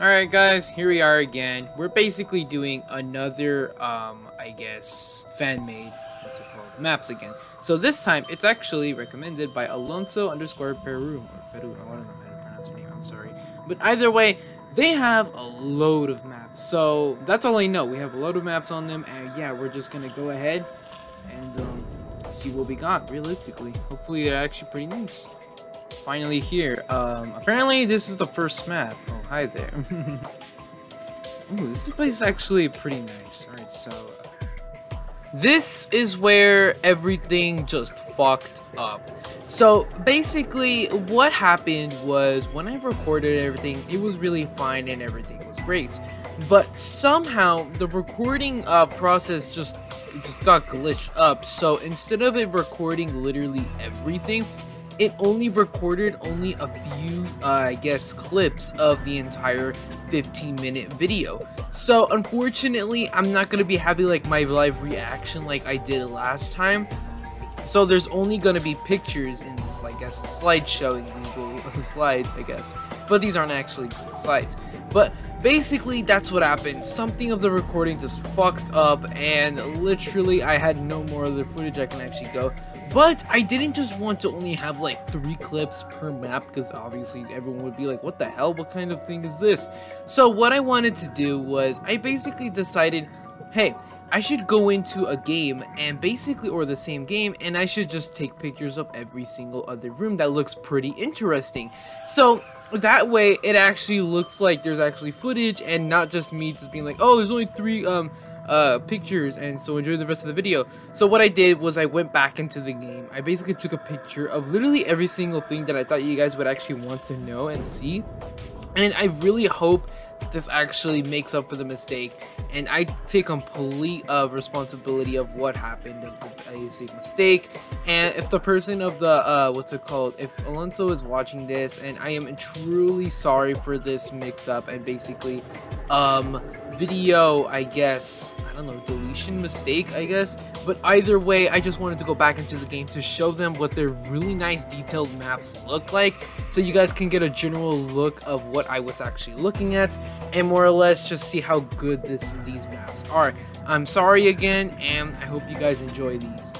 Alright guys, here we are again. We're basically doing another, um, I guess, fan-made, what's it called, maps again. So this time, it's actually recommended by Alonso underscore Peru, or Peru, I don't know how to pronounce her name, I'm sorry. But either way, they have a load of maps. So that's all I know. We have a load of maps on them, and yeah, we're just gonna go ahead and um, see what we got, realistically. Hopefully they're actually pretty nice finally here. Um, apparently this is the first map. Oh, hi there. Ooh, this place is actually pretty nice. Alright, so... Uh, this is where everything just fucked up. So, basically, what happened was, when I recorded everything, it was really fine and everything was great. But somehow, the recording uh, process just just got glitched up. So, instead of it recording literally everything, it only recorded only a few, uh, I guess, clips of the entire 15 minute video. So unfortunately, I'm not going to be having like my live reaction like I did last time. So there's only going to be pictures in this, I guess, slideshow Google Slides, I guess. But these aren't actually Google Slides. But basically, that's what happened. Something of the recording just fucked up, and literally, I had no more of the footage I can actually go. But I didn't just want to only have like three clips per map because obviously everyone would be like, what the hell? What kind of thing is this? So what I wanted to do was I basically decided, hey, I should go into a game and basically, or the same game, and I should just take pictures of every single other room that looks pretty interesting. So that way it actually looks like there's actually footage and not just me just being like, oh, there's only three um uh, pictures and so enjoy the rest of the video. So what I did was I went back into the game. I basically took a picture of literally every single thing that I thought you guys would actually want to know and see. And I really hope that this actually makes up for the mistake and I take complete uh, responsibility of what happened of the mistake. And if the person of the uh, what's it called if Alonso is watching this and I am truly sorry for this mix up and basically um video I guess I don't know deletion mistake I guess but either way I just wanted to go back into the game to show them what their really nice detailed maps look like so you guys can get a general look of what I was actually looking at and more or less just see how good this these maps are. I'm sorry again, and I hope you guys enjoy these.